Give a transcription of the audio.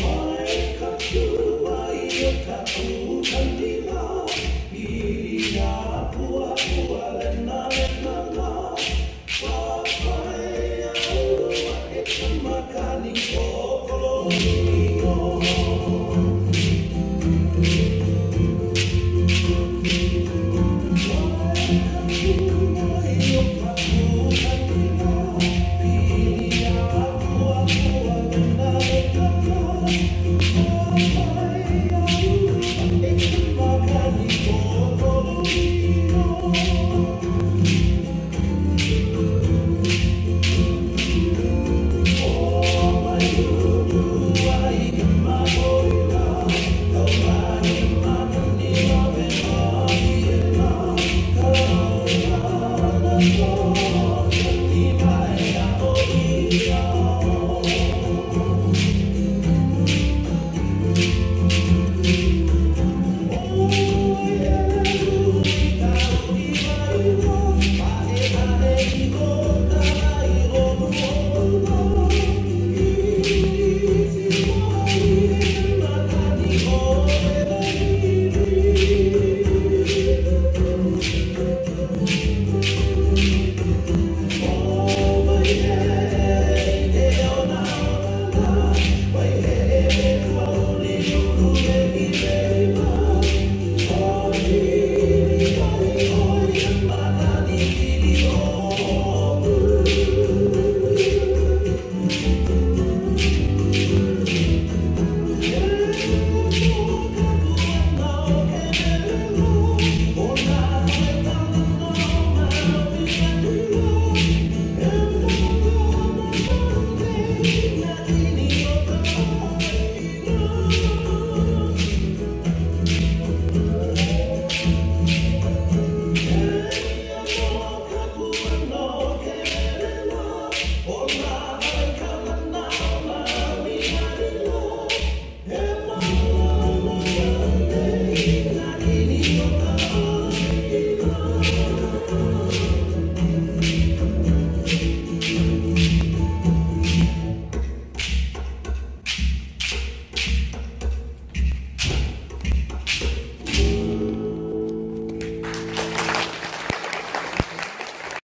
Lord. change. you.